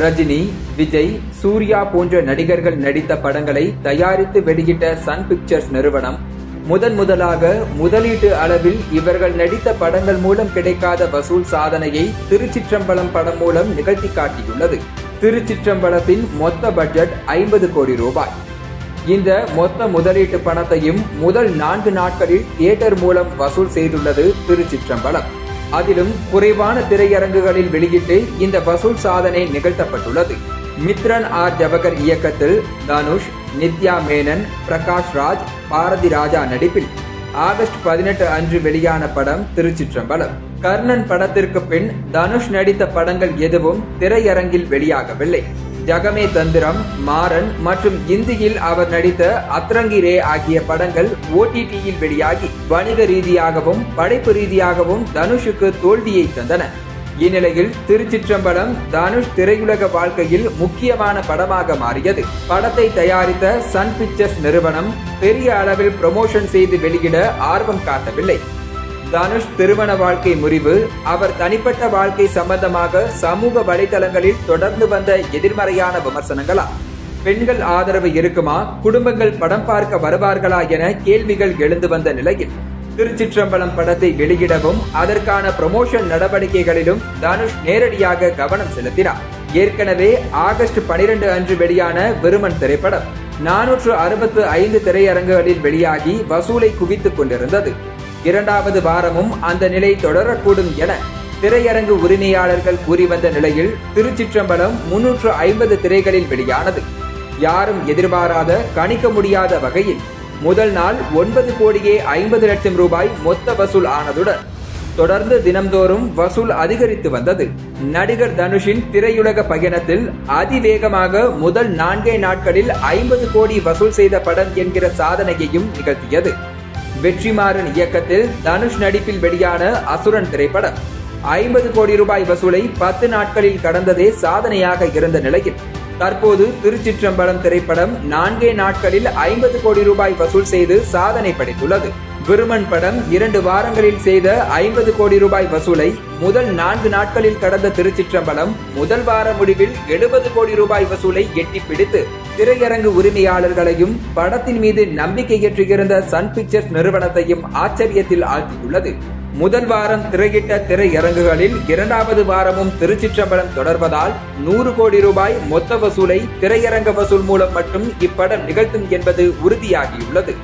ரஜினி விஜய் சூர்யா போன்ற நடிகர்கள் நடித்த படங்களை தயாரித்து வெளியிட்ட சன் பிக்சர்ஸ் நிறுவனம். முதன் முதலாக முதலீட்டு அளவில் இவர்கள் நடித்த படங்கள் மூலம் கிடைக்காத வசூல் சாதனையை திருச்சிற்றம்பலம் படம் மூலம் நிகழ்த்தி காட்டியுள்ளது. திருச்சிற்றம்பலத்தின் மொத்த பட்ஜெட் ஐம்பது கோடி ரூபாய். இந்த மொத்த முதலீட்டு பணத்தையும் முதல் நான்கு நாட்களில் தியேட்டர் மூலம் வசூல் செய்துள்ளது திருச்சிற்றம்பலம். அதிலும் குறைவான திரையரங்குகளில் வெளியிட்டு இந்த வசூல் சாதனை நிகழ்த்தப்பட்டுள்ளது. மித்ரன் ஆர் ஜவகர் இயக்கத்தில் தனுஷ் நித்யா மேனன் பிரகாஷ் ராஜ் பாரதி ராஜா நடிப்பில் ஆகஸ்ட் பதினெட்டு அன்று வெளியான படம் திருச்சிற்றம்பலம். கர்ணன் படத்திற்கு பின் தனுஷ் நடித்த படங்கள் எதுவும் திரையரங்கில் வெளியாகவில்லை. ஜகமே தந்திரம் மாறன் மற்றும் இந்தியில் அவர் நடித்த அத்ரங்கி ரே ஆகிய படங்கள் ஓடிடியில் வெளியாகி வணிக ரீதியாகவும் படைப்பு ரீதியாகவும் தனுஷுக்கு தோல்வியை தந்தன. இந்நிலையில் திருச்சிற்றம்பலம் தனுஷ் திரையுலக வாழ்க்கையில் முக்கியமான படமாக மாறியது. படத்தை தயாரித்த சன் பிக்சர்ஸ் நிறுவனம் பெரிய அளவில் ப்ரமோஷன் செய்து வெளியிட ஆர்வம் காட்டவில்லை. தனுஷ் திருமண வாழ்க்கை முறிவு அவர் தனிப்பட்ட வாழ்க்கை சம்பந்தமாக சமூக வலைதளங்களில் தொடர்ந்து வந்த எதிர்மறையான விமர்சனங்களா? பெண்கள் ஆதரவு இருக்குமா? குடும்பங்கள் படம் பார்க்க வருவார்களா என கேள்விகள் எழுந்து வந்த நிலையில் திருச்சிற்றம்பலம் படத்தை வெளியிடவும் அதற்கான ப்ரமோஷன் நடவடிக்கைகளிலும் தனுஷ் நேரடியாக கவனம் செலுத்தினார். ஏற்கனவே ஆகஸ்ட் பனிரெண்டு அன்று வெளியான விருமன் திரைப்படம் நானூற்று அறுபத்து ஐந்து திரையரங்குகளில் வெளியாகி வசூலை குவித்துக் கொண்டிருந்தது. இரண்டாவது வாரமும் அந்த நிலை தொடரக்கூடும் என திரையரங்கு உரிமையாளர்கள் கூறி வந்த நிலையில் திருச்சிற்றம்பலம் முன்னூற்று ஐம்பது திரைகளில் வெளியானது. யாரும் எதிர்பாராத கணிக்க முடியாத வகையில் முதல் நாள் ஒன்பது கோடியே ஐம்பது லட்சம் ரூபாய் மொத்த வசூல் ஆனதுடன் தொடர்ந்து தினம்தோறும் வசூல் அதிகரித்து வந்தது. நடிகர் தனுஷின் திரையுலக பயணத்தில் அதிவேகமாக முதல் நான்கே நாட்களில் ஐம்பது கோடி வசூல் செய்த படம் என்கிற சாதனையையும் நிகழ்த்தியது. வெற்றிமாறன் இயக்கத்தில் தனுஷ் நடிப்பில் வெளியான அசுரன் திரைப்படம். ஐம்பது கோடி ரூபாய் வசூலை பத்து நாட்களில் கடந்ததே சாதனையாக இருந்த நிலையில் தற்போது திருச்சிற்றம்பலம் திரைப்படம் நான்கே நாட்களில் ஐம்பது கோடி ரூபாய் வசூல் செய்து சாதனை படைத்துள்ளது. விருமன் படம் இரண்டு வாரங்களில் செய்த ஐம்பது கோடி ரூபாய் வசூலை முதல் நான்கு நாட்களில் கடந்த திருச்சிற்றம்பலம் முதல் வார முடிவில் எழுபது கோடி ரூபாய் வசூலை எட்டி பிடித்து திரையரங்கு உரிமையாளர்களையும் படத்தின் மீது நம்பிக்கையற்றிருந்த சன் பிக்சர்ஸ் நிறுவனத்தையும் ஆச்சரியத்தில் ஆழ்த்தியுள்ளது. முதல் வாரம் திரையிட்ட திரையரங்குகளில் இரண்டாவது வாரமும் திருச்சிற்றம்பலம் தொடர்வதால் நூறு கோடி ரூபாய் மொத்த வசூலை திரையரங்க வசூல் மூலம் மட்டும் இப்படம் நிகழ்த்தும் என்பது உறுதியாகியுள்ளது.